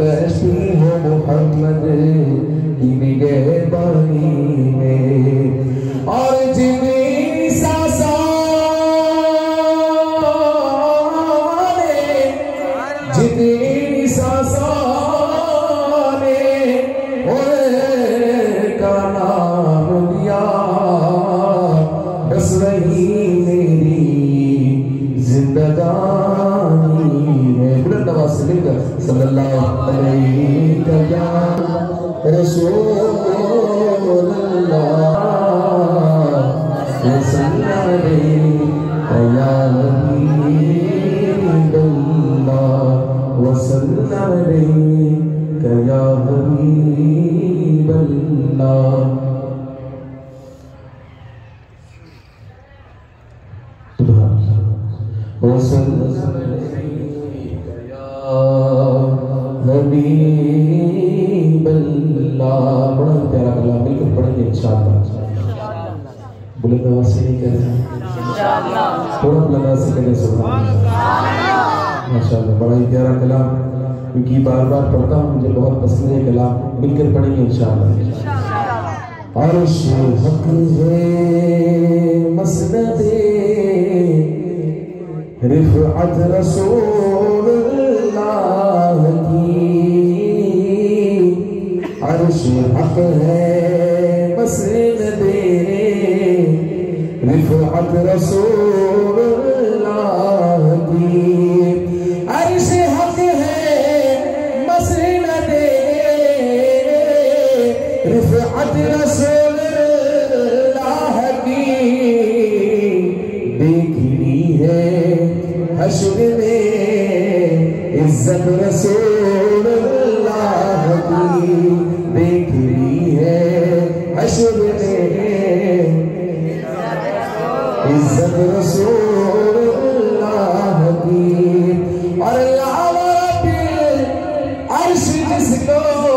کیسی ہے محمد میں۔ صلی اللہ علیہ وسلم رسول اللہ صلی اللہ علیہ وسلم صلی اللہ علیہ وسلم صلی اللہ علیہ وسلم حبیب اللہ، بڑا پیارا کلام مل پڑھیں گے انشاءاللہ بلند آواز سے نہیں کہتے ہیں۔ تھوڑا بلند آواز سے کہتے سبحان اللہ۔ ماشاءاللہ بڑا ہی پیارا کلام۔ کیونکہ بار بار پڑھتا ہوں، مجھے بہت پسند ہے کلام۔ مل کر پڑھیں گے انشاءاللہ عرش حق ہے، مسند رفعت رسول رسول اللہ کی دیکھنی ہے۔ حشر میں عزت رسول اللہ کی اور اللہ رب عرش جس کو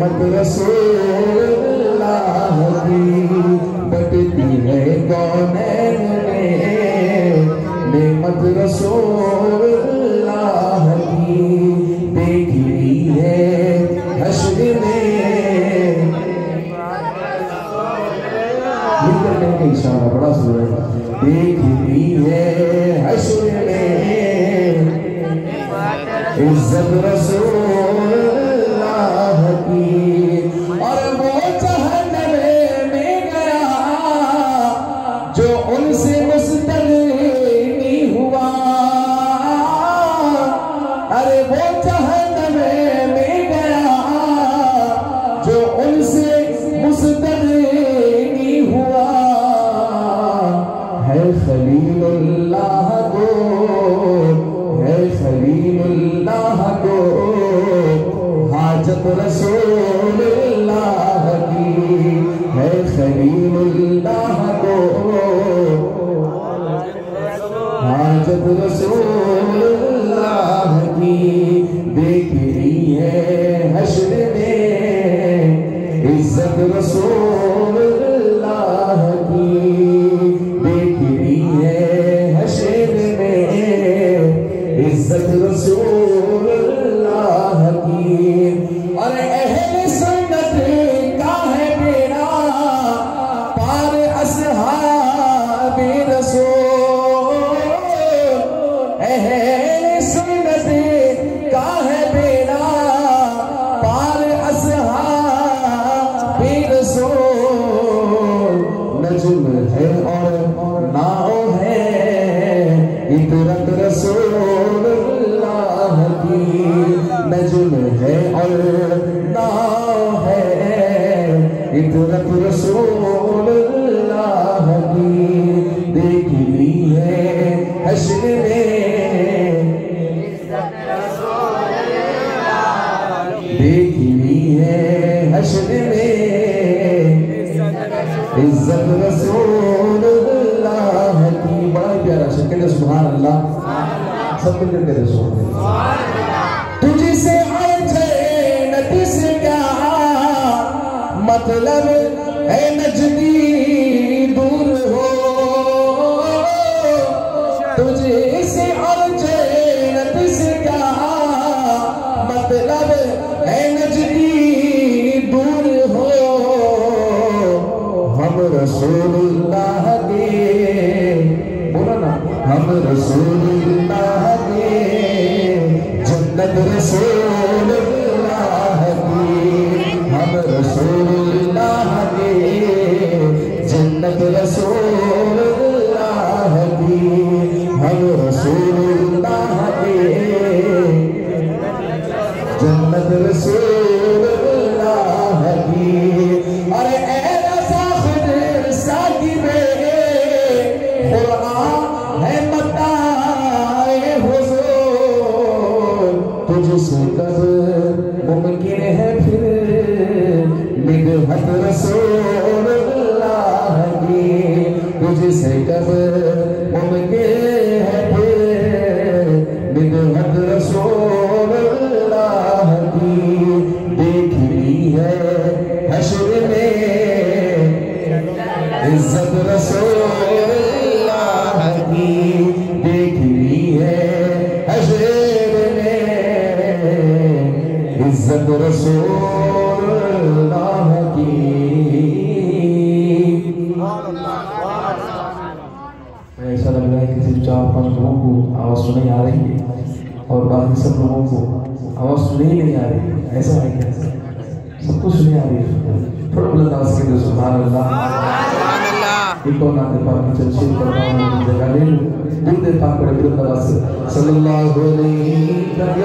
más corazón. نجم ہے اور ناؤ ہے۔ عطرت رسول اللہ کی دیکھ لی ہے حشر میں دیکھ لی ہے حشر میں عزت رسول اللہ کی۔ بڑا پیارا شکل سبحان اللہ۔ سب مل کر کہتے سبحان اللہ۔ مطلب ہے نجدی دور ہو۔ تجھ سے آجے نتی سے کیا مطلب؟ ہے نجدی دور ہو۔ ہم رسول اللہ کے بولا نا، ہم رسول اللہ کے، جنت رسول رسول اللہ کی ہم رسول اللہ کے جنت رسول اللہ کی ارے اے رسا خدر ساکی قرآن ہے متائے حضور تجھ سے کب ممکن ہے پھر مدحت رسول عزت رسول اللہ کی ایسا لگ رہا ہے کہ صرف چار پانچ لوگوں کو آواز سنیں آ رہی ہے اور باقی سب لوگوں کو آواز سنیں ہی نہیں آ رہی ہے ایسا ہے کیا سب کو سنیں آ رہی ہے تھوڑا بلند آواز کے دے سبحان اللہ۔ ایک اور نام پاک کی چرچے کرتا ہوں جگہ لے لوں دل دے پاک بڑے بلند آواز سے صلی اللہ علیہ وسلم